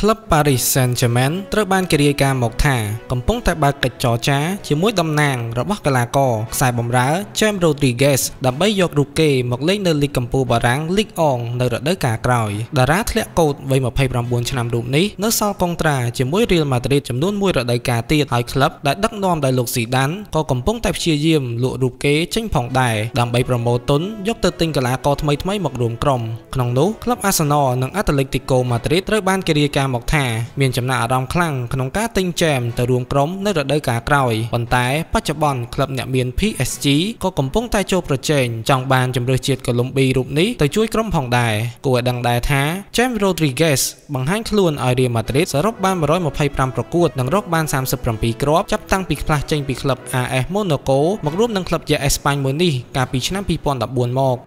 ក្លឹប Paris Saint-Germain ត្រូវបានគេរាយការណ៍មកថាកំពុងតែបើកកិច្ចចរចាជាមួយតំណាងរបស់កីឡាករខ្សែបម្រើ James Rodriguez ដើម្បីយករូបគេមកលេងនៅលីកកំពូលបារាំង Ligue 1នៅរដូវកាលក្រោយតារាធ្លាក់កូដវ័យ29ឆ្នាំរូបនេះនៅសល់កុងត្រាជាមួយ Real Madrid ចំនួន1រដូវកាលទៀតហើយក្លឹបដែលដឹកនាំដោយលោកស៊ីដានក៏កំពុងតែព្យាយាមលក់រូបគេចេញផងដែរដើម្បីប្រមូលទុនយកទៅទិញកីឡាករថ្មីៗមករួមក្រុមក្នុងនោះក្លឹប Arsenal និង Atletico Madrid ត្រូវបានគេរាយការណ៍ការមកថាមានចំណាក់អារម្មណ៍ខ្លាំងក្នុងការទិញចែមទៅរួមក្រុមនៅរដូវកាលក្រោយប៉ុន្តែបច្ចុប្បន្នក្លឹបអ្នកមាន PSG ក៏កំពុងតែចូលប្រជែងចង់បានជម្រើសជាតិកូឡុំប៊ីរូបនេះទៅជួយក្រុមផងដែរគួរឲ្យដឹងដែរថា James Rodriguez បង្ហាញខ្លួនឲ្យ Real Madrid សរុបបាន125ប្រកួតនិងរកបាន37គ្រាប់ចាប់តាំងពីផ្លាស់ចេញពីក្លឹប AS Monaco មករួមនឹងក្លឹបយ៉ាអេស្ប៉ាញមួយនេះកាលពីឆ្នាំ2014មក